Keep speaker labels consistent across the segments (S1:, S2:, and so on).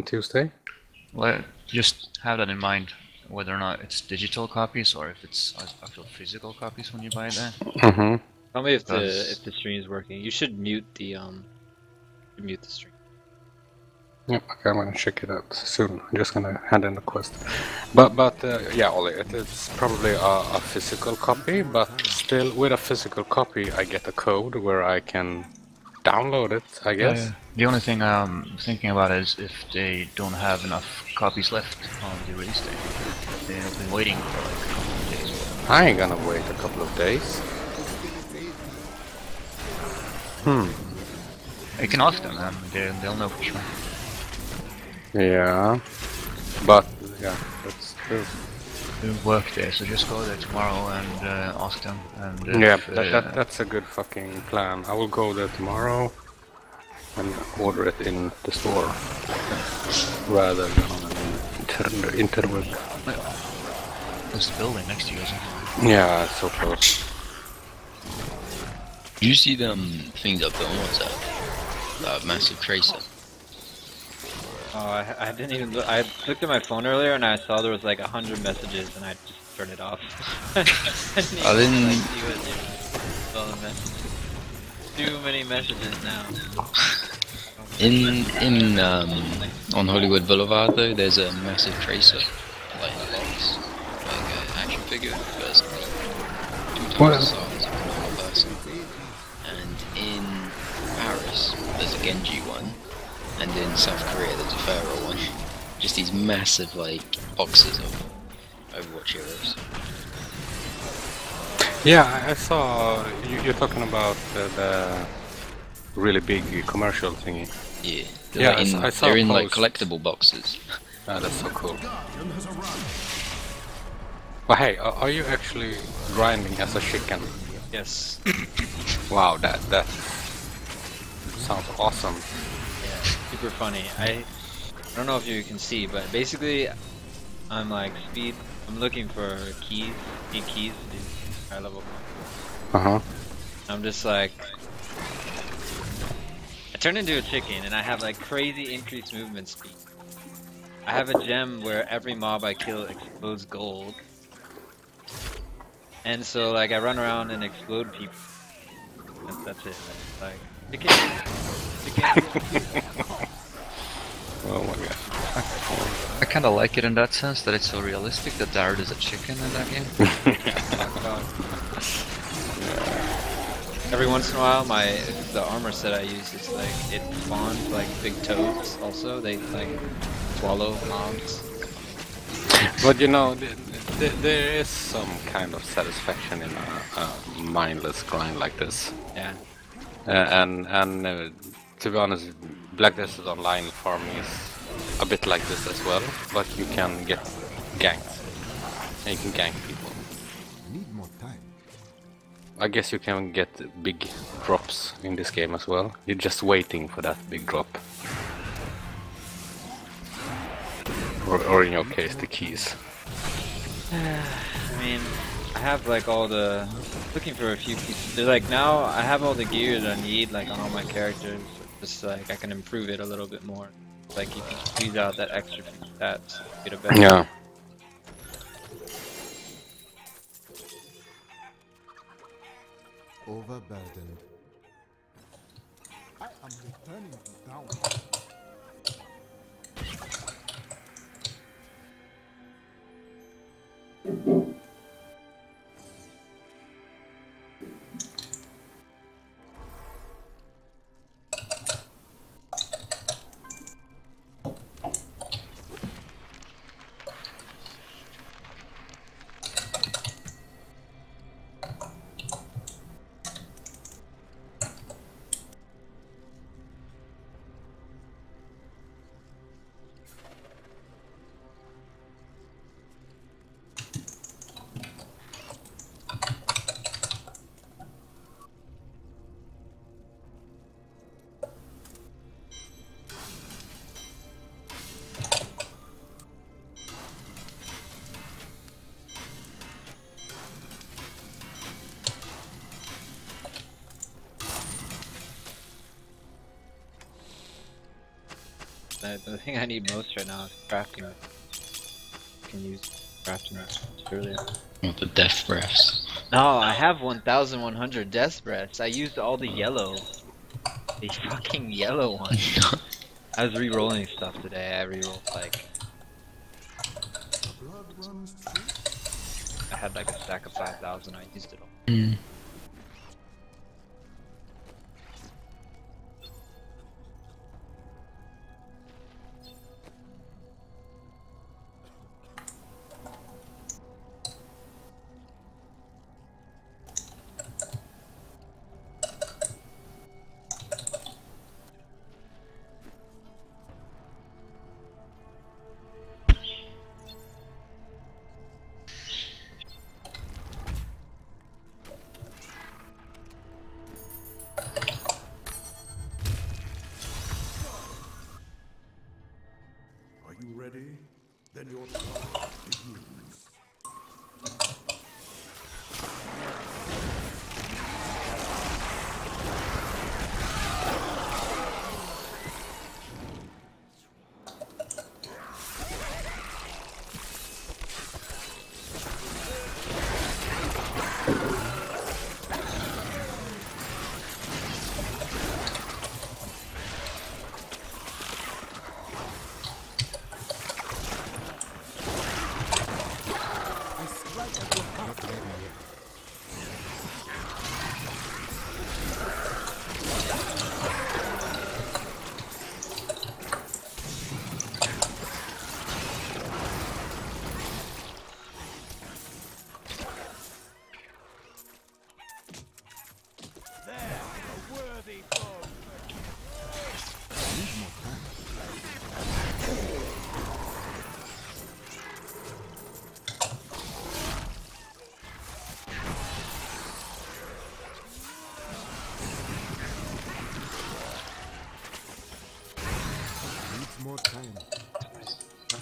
S1: on Tuesday.
S2: Well, just have that in mind, whether or not it's digital copies or if it's actual physical copies when you buy it there.
S1: Mm-hmm.
S3: Tell me if the if the stream is working. You should mute the um mute the stream.
S1: Yep, okay, I'm gonna check it out soon. I'm just gonna hand in the quest. But but uh, yeah, Ollie, it is probably a, a physical copy, but still with a physical copy, I get a code where I can download it. I guess.
S2: Uh, the only thing I'm thinking about is if they don't have enough copies left on the release date. They've been waiting for like a couple of days.
S1: I ain't gonna wait a couple of days. Hmm.
S2: You can ask them, and they, they'll know for sure.
S1: Yeah. But yeah, that's true.
S2: They work there, so just go there tomorrow and uh, ask them. And if,
S1: Yeah, that,
S2: uh,
S1: that, that's a good fucking plan. I will go there tomorrow and order it in the store rather than on an inter- interweb.
S2: There's the building next to you, isn't it?
S1: Yeah, it's so close.
S4: Did you see them things I've put on WhatsApp? That uh, massive tracer.
S3: Oh, I, I didn't even look. I looked at my phone earlier and I saw there was like a hundred messages and I just turned it off. I didn't
S4: I
S3: even,
S4: didn't-
S3: like, see what they were- all the messages. Too many messages now.
S4: In in um, on Hollywood Boulevard though, there's a massive tracer, like a box, like an action figure person, two times
S1: What?
S4: the size of a normal person. And in Paris, there's a Genji one, and in South Korea there's a Pharah one. Just these massive like boxes of Overwatch heroes.
S1: Yeah, I, saw you, you're talking about uh, the really big commercial thingy.
S4: Yeah, they're,
S1: Yeah,
S4: in,
S1: I saw
S4: they're in like collectible boxes.
S1: Ah, that's so cool. But hey, are, are you actually grinding as a chicken?
S3: Yes.
S1: Wow, that that sounds awesome.
S3: Yeah, super funny. I I don't know if you can see, but basically, I'm like speed. I'm looking for keys, key keys to high level.
S1: Uh huh.
S3: I'm just like, I turn into a chicken, and I have like crazy increased movement speed. I have a gem where every mob I kill explodes gold, and so like I run around and explode people. That's, that's it. That's like chicken, chicken.
S1: Oh my god.
S2: I kind of like it in that sense that it's so realistic that Dart is a chicken in that game.
S3: Every once in a while, my the armor set I use is like it spawns like big toads. Also, they like swallow mobs.
S1: But you know, th- th- there is some kind of satisfaction in a, a mindless grind like this.
S3: Yeah.
S1: Uh, and and uh, to be honest, Black Desert Online farming is a bit like this as well, but you can get ganked. And you can gank people.
S5: Need more time.
S1: I guess you can get big drops in this game as well. You're just waiting for that big drop. Or, or in your case, the keys.
S3: I mean, I have like all the looking for a few pieces. Like now I have all the gear that I need like on all my characters. Just like I can improve it a little bit more. Like if you can squeeze out that extra few stats, get a better.
S1: Yeah.
S5: Overburdened. I am returning down.
S3: Uh, the thing I need most right now is crafting. I can use crafting earlier.
S4: With the death breaths.
S3: No, I have 1,100 death breaths. I used all the yellow. The fucking yellow one. I was re-rolling stuff today. I re-rolled like
S5: Blood runs true.
S3: I had like a stack of 5,000. I used it all.
S4: Mm.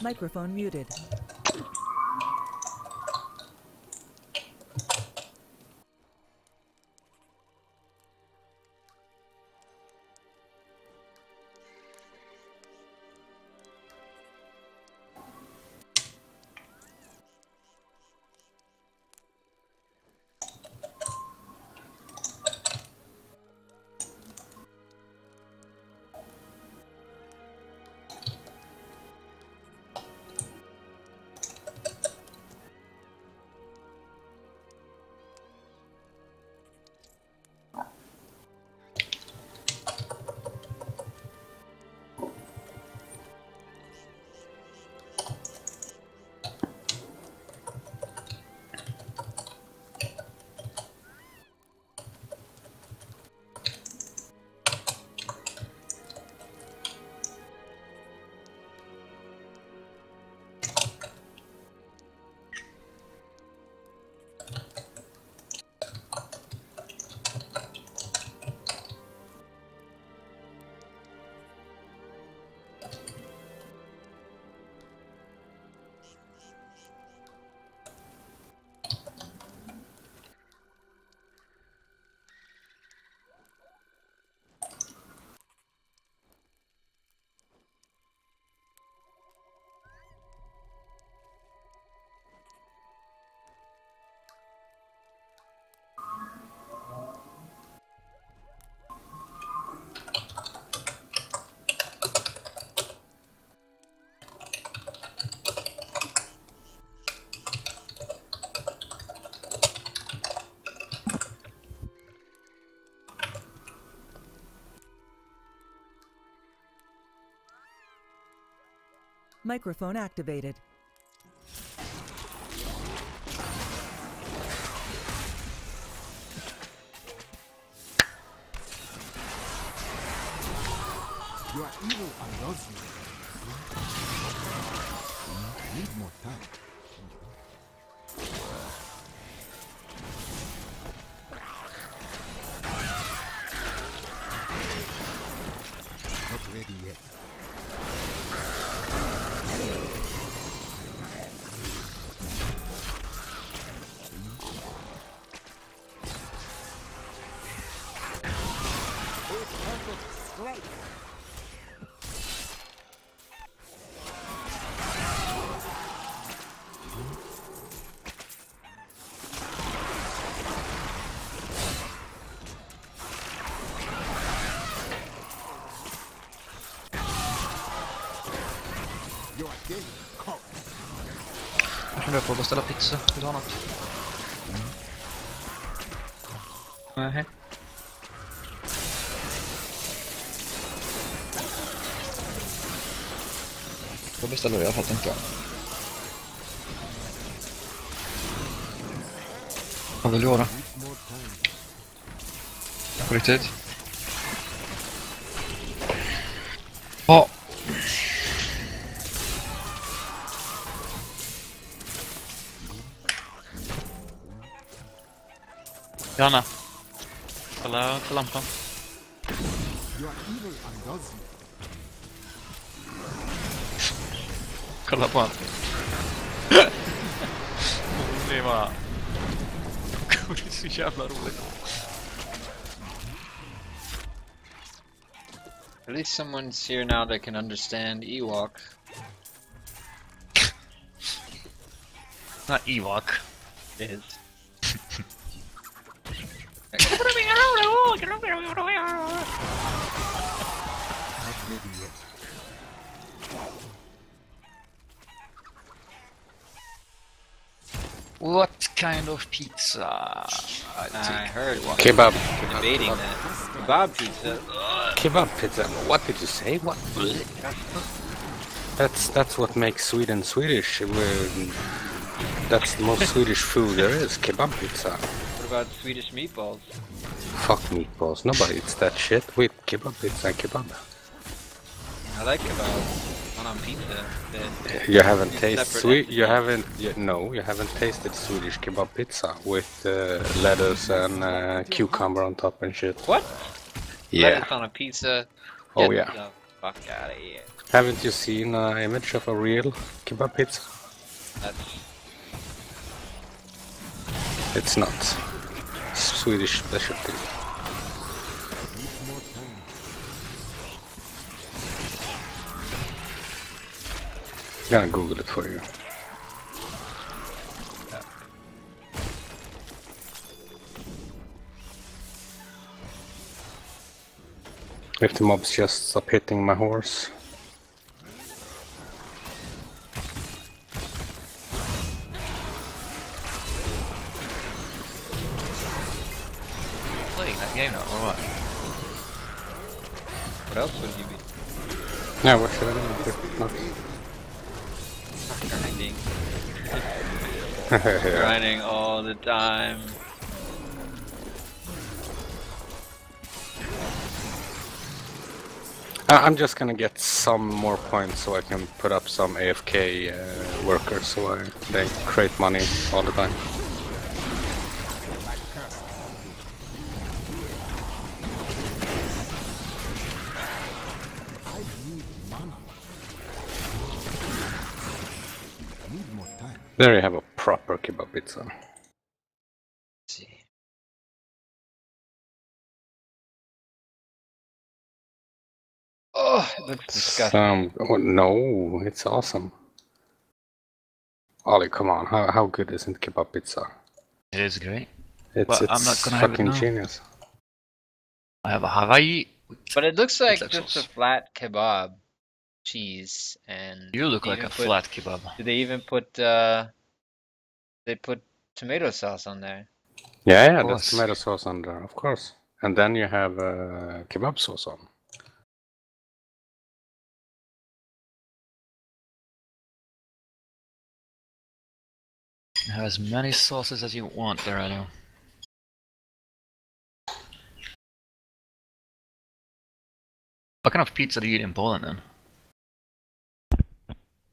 S6: Microphone muted. Microphone activated.
S5: You are evil and loves you. Need more time.
S2: Funderar på att beställa pizza. Vill du ha något? Nej.
S7: Då beställer vi i alla fall tänkte jag. Vad vill du ha då? På riktigt?
S2: Johanna. Kolla på lampan.
S5: Your evil undoes you.
S2: Kolla på honom. det är bara... Det är så jävla roligt.
S3: At least someone's here now that can understand Ewok.
S2: Not Ewok.
S3: Is.
S2: Pizza?
S3: I heard one
S1: Kebab.
S3: debating that. Kebab pizza.
S1: Kebab pizza. What did you say? What? That's that's what makes Sweden Swedish. We're, that's the most Swedish food there is. Kebab pizza.
S3: What about Swedish meatballs?
S1: Fuck meatballs. Nobody eats that shit. We kebab pizza and kebab.
S3: I like kebab. On pizza.
S1: You haven't tasted sweet. You haven't. You, no, you haven't tasted Swedish kebab pizza with uh, lettuce and uh, cucumber on top and shit.
S3: What?
S1: Yeah.
S3: Lettuce on a pizza.
S1: Oh
S3: Get
S1: yeah.
S3: fuck out of here.
S1: Haven't you seen an image of a real kebab pizza?
S3: That's
S1: It's not. Swedish specialty. Gonna Google it for you. If the mobs just stop hitting my horse.
S2: Playing that game now, or what?
S3: what else would you be
S1: Yeah, what should I do?
S3: Grinding? Grinding all the time.
S1: I'm just gonna get some more points so I can put up some AFK uh, workers so I, they create money all the time.
S5: I need mana. Need more time.
S1: There you have a proper kebab pizza.
S3: Let's see. Oh, it looks disgusting.
S1: Um, oh, no, it's awesome. Ollie, come on, how, how good isn't kebab pizza?
S2: It is great.
S1: It's,
S2: Well,
S1: it's
S2: I'm not gonna have it
S1: fucking
S2: now.
S1: genius.
S2: I have a Hawaii.
S3: But it looks like
S2: Pizza
S3: just a flat kebab, cheese, and
S2: You look like a
S3: put-
S2: flat kebab.
S3: Did they even put uh? They put tomato sauce on there.
S1: Yeah, yeah,
S2: course.
S1: there's tomato sauce on there, of course. And then you have uh, kebab sauce on.
S2: Have as many sauces as you want there, I know. What kind of pizza do you eat in Poland then?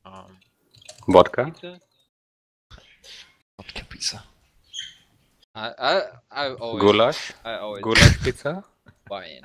S3: Um,
S1: Vodka?
S3: pizza.
S2: Vodka pizza.
S3: I I I always
S1: Goulash?
S3: I always
S1: Goulash pizza?
S3: buy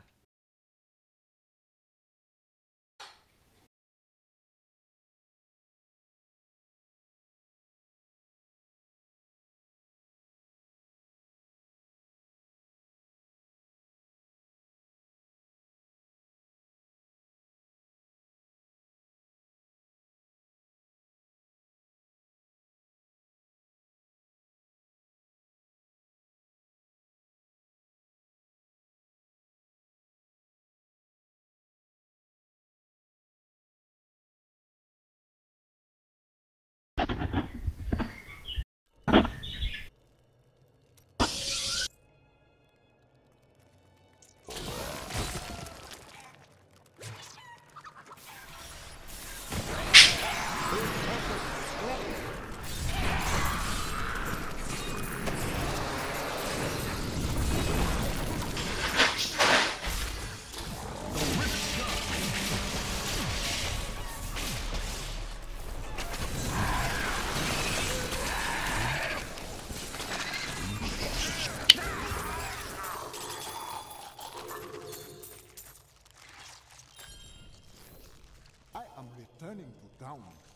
S4: mountain.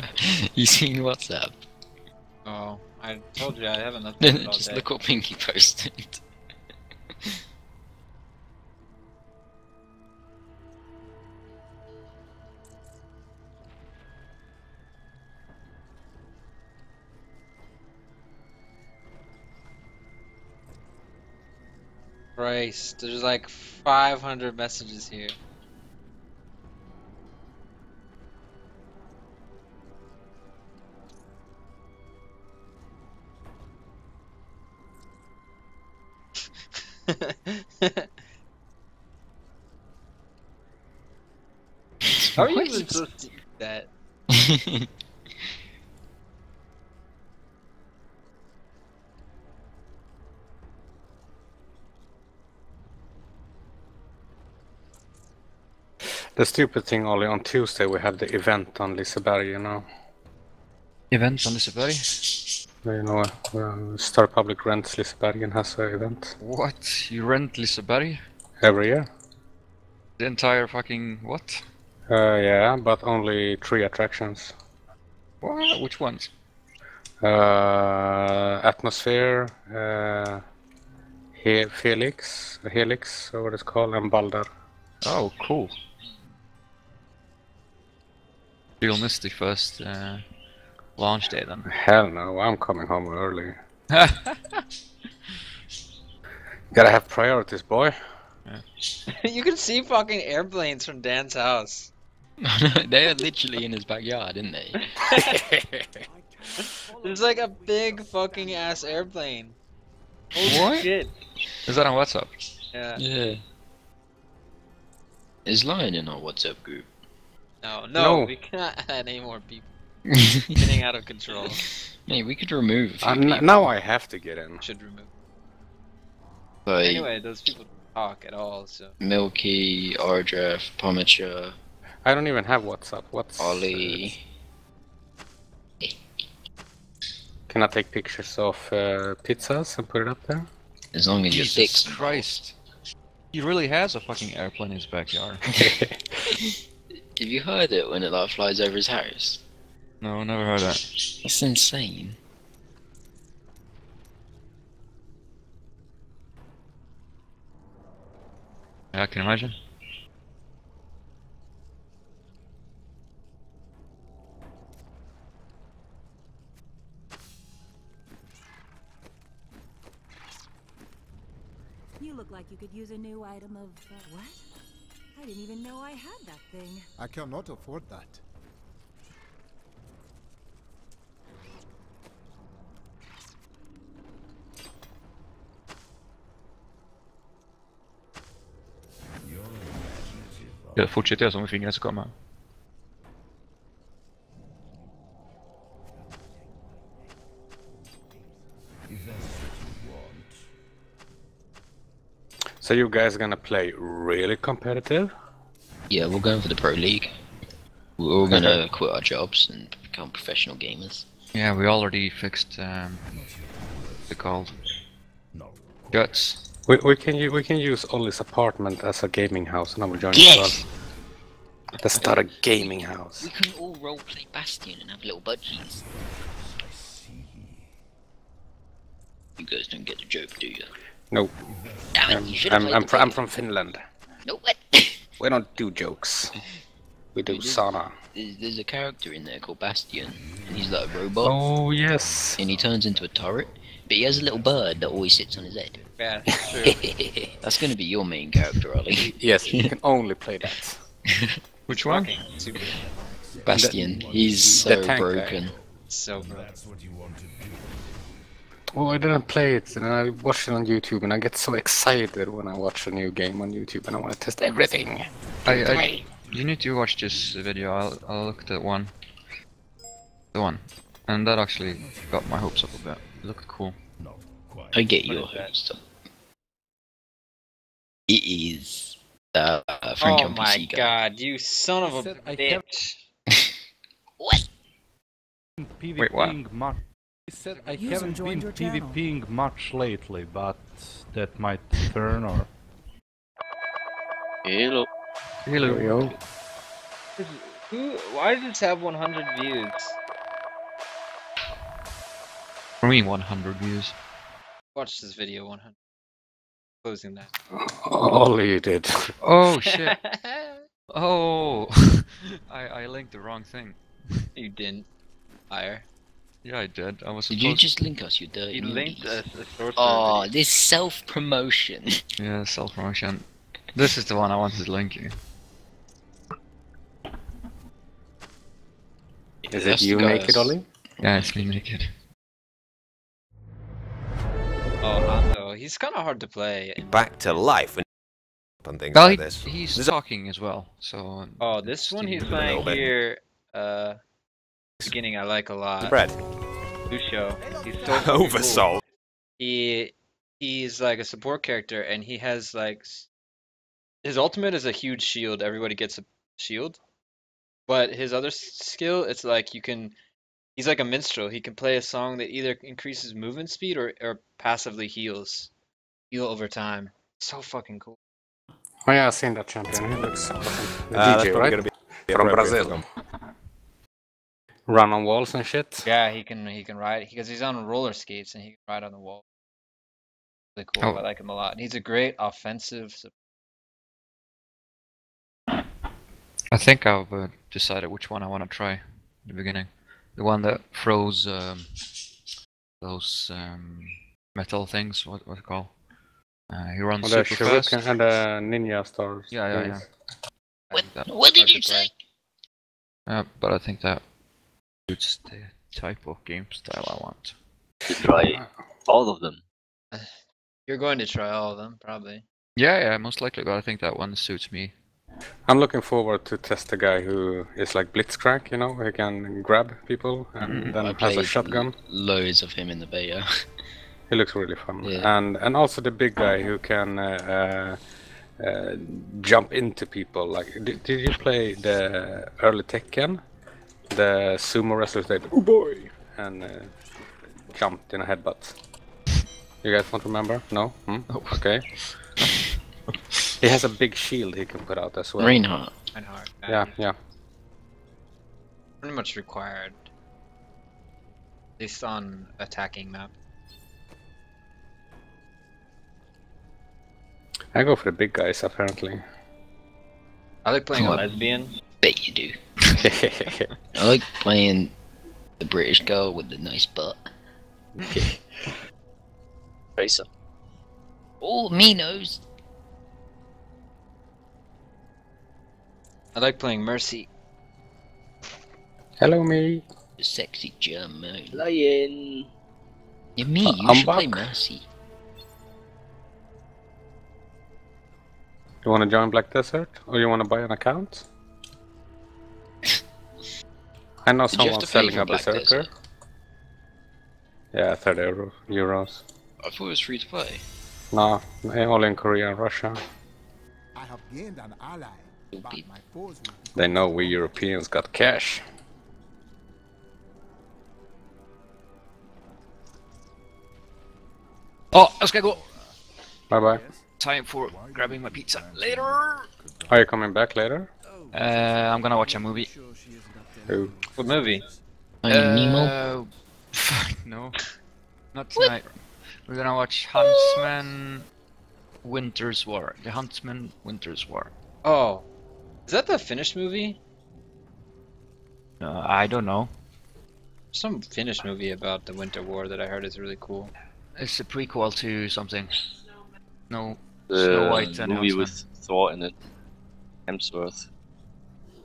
S4: You seen WhatsApp?
S3: Oh, I told you I haven't
S4: Just look what Pinky posted.
S3: Christ, there's like 500 messages here. How are you
S4: What?
S3: even supposed to eat that?
S1: The stupid thing, only on Tuesday we have the event on Liseberg, you know.
S7: Event on Liseberg?
S1: You know, uh, Star Public rents Liseberg and has an event
S7: What? You rent Liseberg?
S1: every year.
S7: The entire fucking what?
S1: Uh, yeah, but only three attractions.
S7: What? Which ones?
S1: Uh, Atmosphere, uh, He- Felix, Helix, or what it's called, and Balder.
S7: Oh, cool. You'll miss the first uh, launch day then.
S1: Hell no, I'm coming home early. Gotta have priorities, boy.
S3: you can see fucking airplanes from Dan's house.
S4: They're literally in his backyard, isn't they?
S3: There's like a big fucking ass airplane. Holy
S7: What?
S3: shit.
S7: Is that on WhatsApp?
S3: Yeah.
S4: Yeah. Is Lion in our WhatsApp group?
S3: No, no,
S1: No.
S3: we cannot add any more people. Getting out of control.
S4: Hey, we could remove a few
S1: Uh, now I have to get in.
S3: Should remove.
S4: Like
S3: Anyway, those people don't talk at all, so.
S4: Milky, Ardraf, Pomacha,
S1: I don't even have WhatsApp. What's
S4: Ollie.
S1: Can I take pictures of uh, pizzas and put it up there?
S4: As long as your
S7: Jesus Christ. He really has a fucking airplane in his backyard.
S4: Have you heard it when it like flies over his house?
S7: No, I never heard that.
S4: It's insane.
S7: I can imagine.
S6: A new item of. Uh, what? I didn't even know I had that thing.
S5: I cannot afford that.
S7: Jag fortsätter jag som fingret ska komma.
S1: So you guys gonna play really competitive?
S4: Yeah, we're going for the pro league. We're all gonna quit our jobs and become professional gamers.
S7: Yeah, we already fixed um, the called
S5: No.
S7: guts.
S1: We, we can u- we can use Ollie's apartment as a gaming house, and I will join as
S4: Yes!
S1: well. Let's start a gaming house.
S4: We can all roleplay Bastion and have little budgies. You guys don't get the joke, do you?
S1: No,
S4: Damn it,
S1: I'm
S4: you should have
S1: I'm, I'm, fr- I'm from Finland.
S4: No, what?
S1: We don't do jokes. We do
S4: We do.
S1: sauna.
S4: there's, there's a character in there called Bastion, and he's like a robot,
S1: Oh yes.
S4: and he turns into a turret, but he has a little bird that always sits on his head.
S3: Yeah, that's true.
S4: That's gonna be your main character, Ollie.
S1: Yes, you can only play that.
S7: Which one?
S3: Fucking super.
S4: Bastion, he's
S1: the
S4: so
S1: tank guy.
S4: broken.
S3: So bro.
S5: That's what you want to do.
S1: Oh, I didn't play it, and I watched it on YouTube, and I get so excited when I watch a new game on YouTube, and I want to test everything.
S7: I, I, you need to watch this video. I'll, I'll look at one. The one. And that actually got my hopes up a bit. It looked cool.
S5: Not quite.
S4: I get your hopes up. It is the uh, Frank
S3: Oh my
S4: PC guy.
S3: god, you son of a
S8: Said I
S3: bitch.
S4: What?
S7: Wait, what?
S8: PvPing much. He said I
S6: User
S8: haven't been
S6: joined your channel.
S8: PvPing much lately, but that might turn or
S9: Hello.
S7: Hello.
S1: Yo.
S3: Who? Why does this have 100 views?
S7: For me, 100 views.
S3: Watch this video 100. Closing that.
S1: Ollie did.
S7: Oh shit. oh. I, I linked the wrong thing.
S3: you didn't. Liar.
S7: Yeah, I did. I was
S4: Did you just link us, you dirty
S3: You linked a,
S4: noobies?
S3: a source.
S4: Oh, this self promotion.
S7: Yeah, self promotion. This is the one I wanted to link you.
S1: Is it you naked, Ollie?
S7: Yeah, it's me naked.
S3: Oh, Hondo. He's kind of hard to play.
S10: back to life and and things
S7: Well,
S10: like
S7: he,
S10: this.
S7: he's
S10: There's a-
S7: talking as well, so.
S3: Oh, this one he's
S7: Steam-
S3: playing here. Uh, beginning I like a lot.
S10: Bread.
S3: Lucio. He's so fucking cool. He he's like a support character and he has like his ultimate is a huge shield everybody gets a shield but his other skill it's like you can he's like a minstrel he can play a song that either increases movement speed or, or passively heals heal over time so fucking cool
S1: Oh yeah, I've seen that champion. He looks awesome. The
S10: Uh, that's
S1: DJ, right?
S10: gonna be
S1: From
S10: appropriate
S1: Brazil.
S10: For them.
S1: Run on walls and shit.
S3: yeah he can he can ride because he's on roller skates and he can ride on the wall really cool
S7: Oh.
S3: i like him a lot and he's a great offensive
S7: I think I've uh, decided which one I want to try in the beginning. The one that throws um, those um, metal things. What what they call? Uh, he runs
S1: the
S7: super fast.
S1: Shuriken and the Ninja Stars.
S7: Yeah, yeah, yeah.
S4: What, what did you say?
S7: Uh, but I think that suits the type of game style I want.
S9: To try all of them.
S3: you're going to try all of them probably
S7: Yeah, yeah, most likely. But I think that one suits me.
S1: I'm looking forward to test the guy who is like Blitzcrank, you know, he can grab people and
S7: Mhm.
S1: then
S4: I
S1: has a shotgun.
S4: Loads of him in the beta.
S1: He looks really fun.
S4: Yeah.
S1: And and also the big guy who can uh, uh, uh, jump into people. Like, did, did you play the early Tekken? The sumo wrestlers that oh boy and uh, jumped in a headbutt. You guys don't remember? No? Hmm? Okay. he has a big shield he can put out as well.
S4: Reinhardt.
S3: and hard
S1: Yeah, yeah.
S3: pretty much required at least on attacking map
S1: I go for the big guys apparently.
S3: i like playing a lesbian
S4: Bet you do. I like playing the British girl with the nice butt.
S9: Tracer.
S4: Oh, me knows.
S3: i like playing mercy
S1: Hello, me.
S4: The sexy German.
S9: Lion.
S4: Yeah, me.
S1: Uh,
S4: You
S1: I'm
S4: should play. Mercy.
S1: You want to join Black Desert, or you want to buy an account? I know
S4: Did
S1: someone selling a
S4: Black
S1: berserker.
S4: Desert?
S1: Yeah, 30 euro, euros.
S4: I thought it was free to play.
S1: No, only in Korea and Russia.
S5: I have gained an ally, but my foes
S1: They know we Europeans got cash.
S7: Oh, jag ska gå!
S1: Bye bye.
S7: Time for grabbing my pizza. Later!
S1: Are you coming back later?
S7: Uh, I'm gonna watch a movie.
S1: Who?
S3: What movie?
S4: Finding Nemo?
S7: Uh, fuck, no. Not tonight. We're gonna watch Huntsman Winter's War. The Huntsman Winter's War.
S3: Oh, is that the Finnish movie?
S7: Uh, I don't know.
S3: Some Finnish movie about the Winter War that I heard is really cool.
S7: It's a prequel to something. No.
S9: The
S7: Snow White and
S9: movie
S7: Huntsman.
S9: with Thor in it. Hemsworth.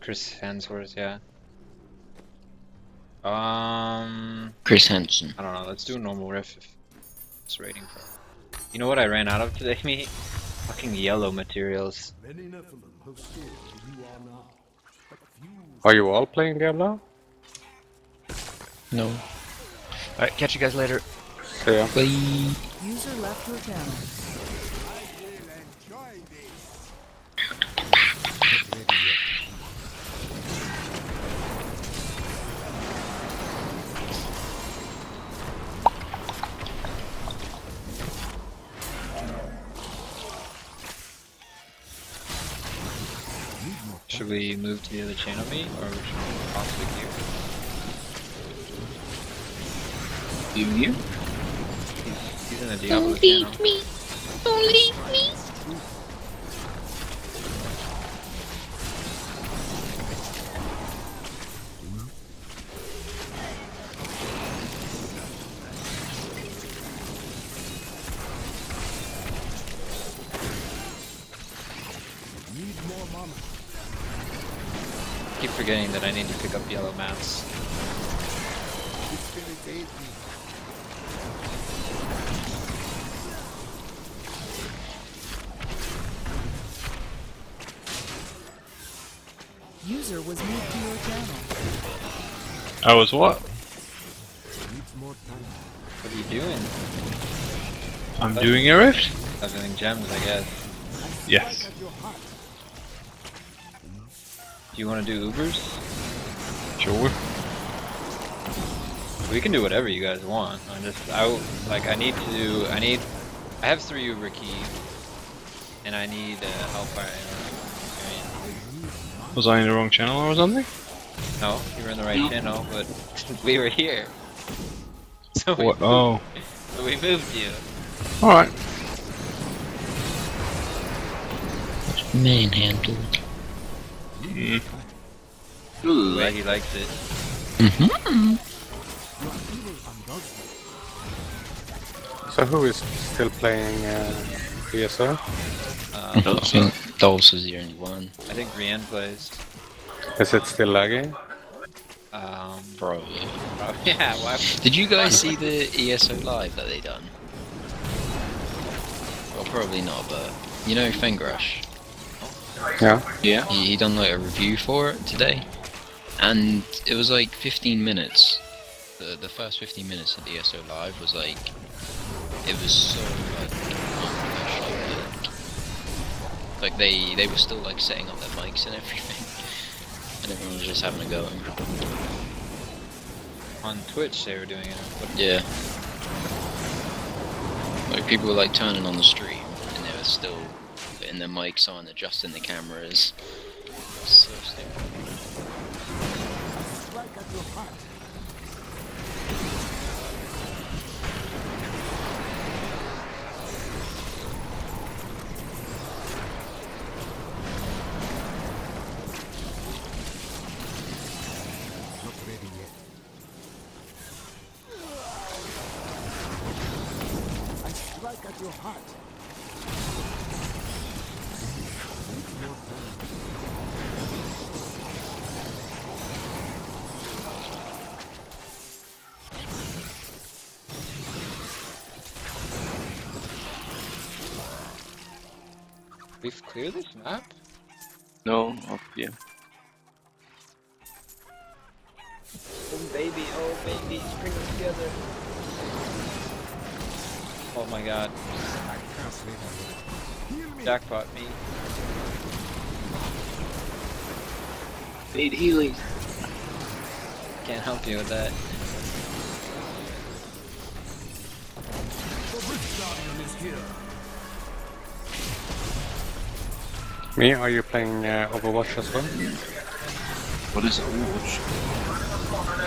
S3: Chris Hemsworth, yeah. Um,
S4: Chris Hansen.
S3: I don't know. Let's do a normal rift. If it's rating for. You know what I ran out of today, me? Fucking yellow materials.
S5: many Nephilim have stood where you are now. But few
S1: Are you all playing Diablo?
S4: No.
S7: Alright, catch you guys later.
S1: See ya.
S4: Bye.
S6: User left your channel.
S3: Should we move to the other channel, me, or should we possibly queue?
S9: You here?
S3: He's, he's in the Diablo channel.
S4: me. Don't leave me.
S6: Was
S8: what?
S5: Needs more time.
S3: What are you doing?
S8: I'm doing a rift?
S3: Leveling gems, I guess.
S8: Yes.
S5: At your heart.
S3: Do you want to do Ubers?
S8: Sure.
S3: We can do whatever you guys want. I just, I like, I need to do, I need, I have three Uber keys, and I need uh, Hellfire. I
S8: Was I in the wrong channel or something?
S3: Mean, no, you were in the right channel, but we were here. So we,
S8: What? Oh.
S3: so we moved you.
S8: Alright.
S4: Manhandled.
S8: Mm.
S3: The way he likes it.
S4: Mm-hmm.
S1: So who is still playing uh, ESO?
S4: I think Dulce is the only one.
S3: I think Brienne plays.
S1: Is it still laggy?
S3: Um,
S4: Bro.
S3: yeah, why?
S4: Did you guys see the ESO live that they done? Well, probably not, but you know Fengrush.
S1: Yeah.
S9: Yeah.
S4: He, he done like a review for it today, and it was like 15 minutes. The the first 15 minutes of the ESO live was like, it was so like unprofessional. Like, like they they were still like setting up their mics and everything, and everyone was just having a go.
S3: On Twitch they were doing it. But
S4: Yeah. Like people were like turning on the stream and they were still putting their mics on, adjusting the cameras. So stupid.
S3: We've cleared this map.
S9: No, up here.
S3: Oh baby, oh baby, bring them together. Oh my god. Jackpot me.
S9: Need healing.
S3: Can't help you with that.
S1: Me, are you playing uh, Overwatch as well?
S9: What is Overwatch?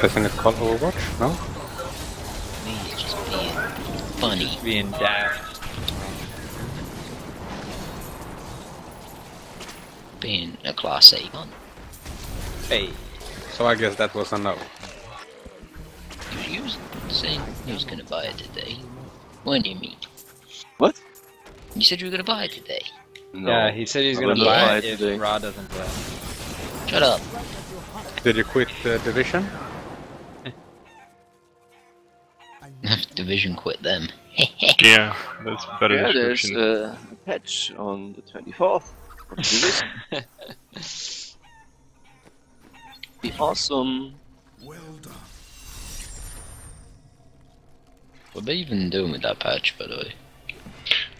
S1: Isn't it called Overwatch? No?
S4: Me, it's just being funny.
S3: Being daft.
S4: Being a class A gun.
S3: Hey.
S1: So I guess that was a no.
S4: You was saying you was gonna buy it today. When do you mean?
S9: What?
S4: You said you were gonna buy it today.
S9: No.
S3: Yeah, he said he's gonna
S9: gonna
S3: buy
S9: buy
S3: it
S9: it
S3: if
S9: today.
S3: Ra doesn't play.
S4: Shut up.
S1: Did you quit uh, Division?
S4: Division quit them.
S11: Yeah, that's better
S9: Yeah, there's uh, a patch on the 24th. of this. Be awesome.
S5: Well done.
S4: What are they even doing with that patch, by the way?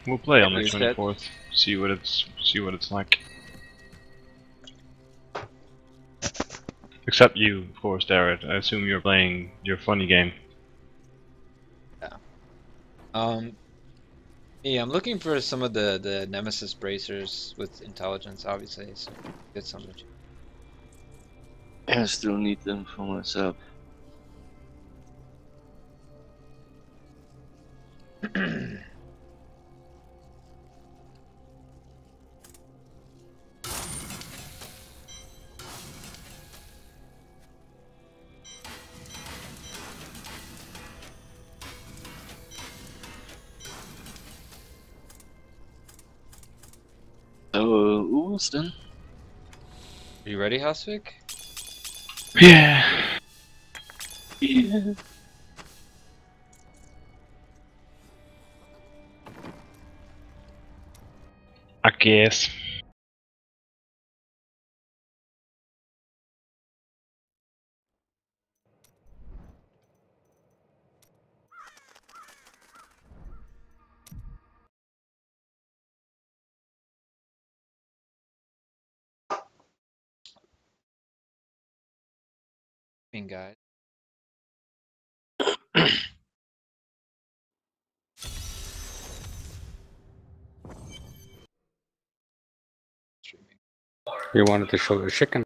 S11: We'll play on the
S3: Use
S11: twenty
S3: that.
S11: fourth. See what it's see what it's like. Except you, of course, Darrett. I assume you're playing your funny game. Yeah.
S3: Um, yeah, I'm looking for some of the the Nemesis bracers with intelligence, obviously. So get some. of-
S9: I still need them for myself. So, Ulston?
S3: Are you ready, Hasvik?
S11: Yeah.
S9: Yeah.
S11: I guess.
S3: Mean guy. Streaming.
S1: You wanted to show the chicken?